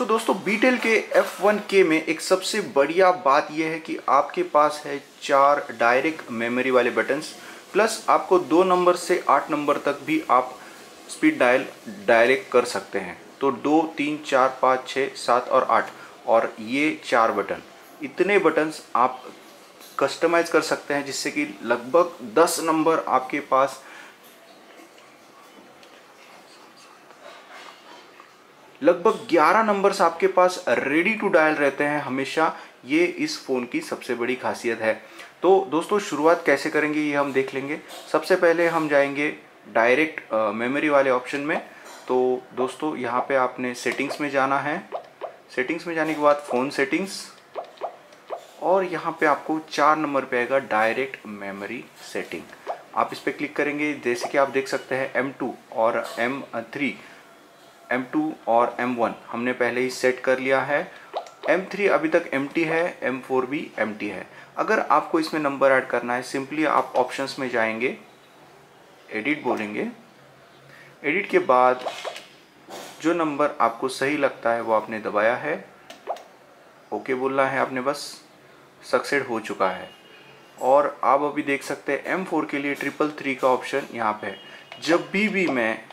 तो दोस्तों बीटेल के F1K में एक सबसे बढ़िया बात यह है कि आपके पास है चार डायरेक्ट मेमोरी वाले बटन्स प्लस आपको दो नंबर से आठ नंबर तक भी आप स्पीड डायल डायरेक्ट कर सकते हैं। तो दो, तीन, चार, पाँच छः सात और आठ, और ये चार बटन इतने बटन्स आप कस्टमाइज कर सकते हैं जिससे कि लगभग दस नंबर आपके पास लगभग 11 नंबर्स आपके पास रेडी टू डायल रहते हैं। हमेशा ये इस फ़ोन की सबसे बड़ी खासियत है। तो दोस्तों, शुरुआत कैसे करेंगे ये हम देख लेंगे। सबसे पहले हम जाएँगे डायरेक्ट मेमोरी वाले ऑप्शन में। तो दोस्तों, यहाँ पे आपने सेटिंग्स में जाना है। सेटिंग्स में जाने के बाद फ़ोन सेटिंग्स और यहाँ पे आपको चार नंबर पे आएगा डायरेक्ट मेमोरी सेटिंग आप इस पर क्लिक करेंगे। जैसे कि आप देख सकते हैं M2 और M3 M2 और M1 हमने पहले ही सेट कर लिया है। M3 अभी तक एम्प्टी है M4 भी एम्प्टी है। अगर आपको इसमें नंबर ऐड करना है सिंपली आप ऑप्शंस में जाएँगे एडिट बोलेंगे। एडिट के बाद जो नंबर आपको सही लगता है, वो आपने दबाया है। ओके बोलना है आपने बस। सक्सेड हो चुका है। और आप अभी देख सकते हैं M4 के लिए ट्रिपल थ्री का ऑप्शन यहाँ पे है। जब भी भी मैं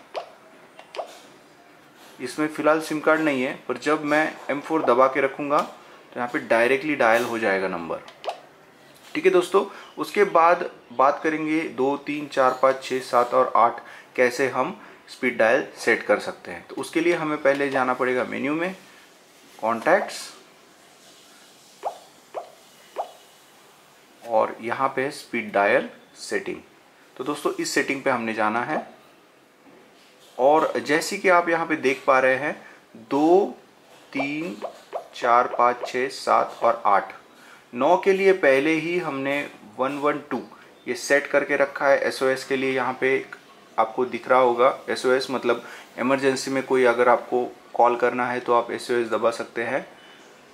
इसमें फ़िलहाल सिम कार्ड नहीं है, पर जब मैं M4 दबा के रखूँगा तो यहाँ पे डायरेक्टली डायल हो जाएगा नंबर ठीक है दोस्तों? उसके बाद बात करेंगे दो, तीन, चार, पाँच छः सात और आठ कैसे हम स्पीड डायल सेट कर सकते हैं। तो उसके लिए हमें पहले जाना पड़ेगा मेन्यू में कॉन्टैक्ट्स और यहाँ पे स्पीड डायल सेटिंग तो दोस्तों, इस सेटिंग पे हमने जाना है। और जैसे कि आप यहाँ पे देख पा रहे हैं, दो, तीन, चार, पाँच छः सात और आठ। नौ के लिए पहले ही हमने वन वन, टू, ये सेट करके रखा है। एसओएस के लिए यहाँ पे आपको दिख रहा होगा एसओएस मतलब इमरजेंसी में कोई अगर आपको कॉल करना है तो आप एसओएस दबा सकते हैं।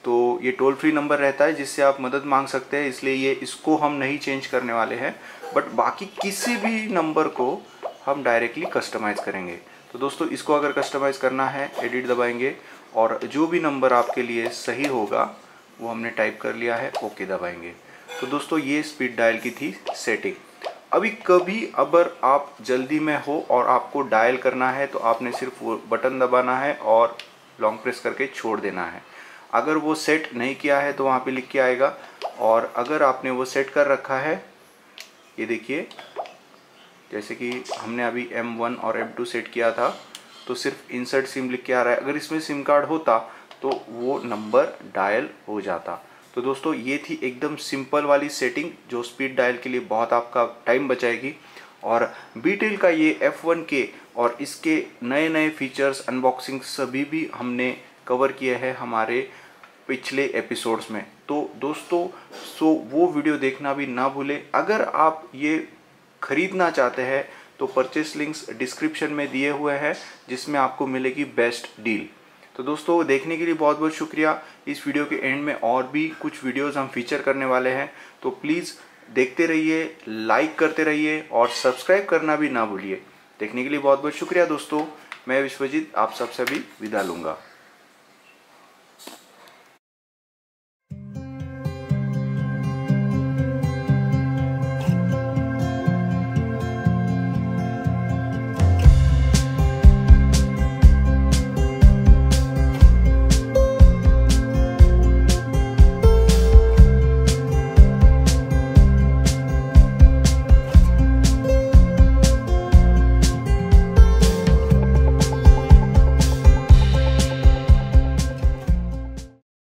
तो ये टोल फ्री नंबर रहता है, जिससे आप मदद मांग सकते हैं, इसलिए ये इसको हम नहीं चेंज करने वाले हैं। बट बाकी किसी भी नंबर को हम डायरेक्टली कस्टमाइज़ करेंगे। तो दोस्तों, इसको अगर कस्टमाइज़ करना है एडिट दबाएँगे और जो भी नंबर आपके लिए सही होगा, वो हमने टाइप कर लिया है ओके दबाएँगे। तो दोस्तों, ये स्पीड डायल की थी सेटिंग अभी कभी अगर आप जल्दी में हो और आपको डायल करना है तो आपने सिर्फ़ वो बटन दबाना है और लॉन्ग प्रेस करके छोड़ देना है। अगर वो सेट नहीं किया है तो वहाँ पे लिख के आएगा और अगर आपने वो सेट कर रखा है, ये देखिए जैसे कि हमने अभी M1 और M2 सेट किया था तो सिर्फ़ इंसर्ट सिम लिख के आ रहा है। अगर इसमें सिम कार्ड होता तो वो नंबर डायल हो जाता। तो दोस्तों, ये थी एकदम सिंपल वाली सेटिंग जो स्पीड डायल के लिए बहुत आपका टाइम बचाएगी। और बीटेल का ये F1 के और इसके नए नए फीचर्स अनबॉक्सिंग सभी भी हमने कवर किए हैं हमारे पिछले एपिसोड्स में। तो दोस्तों सो वो वीडियो देखना भी ना भूलें। अगर आप ये खरीदना चाहते हैं तो परचेस लिंक्स डिस्क्रिप्शन में दिए हुए हैं, जिसमें आपको मिलेगी बेस्ट डील तो दोस्तों, देखने के लिए बहुत बहुत शुक्रिया। इस वीडियो के एंड में और भी कुछ वीडियोस हम फीचर करने वाले हैं तो प्लीज़ देखते रहिए लाइक करते रहिए और सब्सक्राइब करना भी ना भूलिए। देखने के लिए बहुत बहुत शुक्रिया दोस्तों। मैं विश्वजीत, आप सबसे भी विदा लूँगा।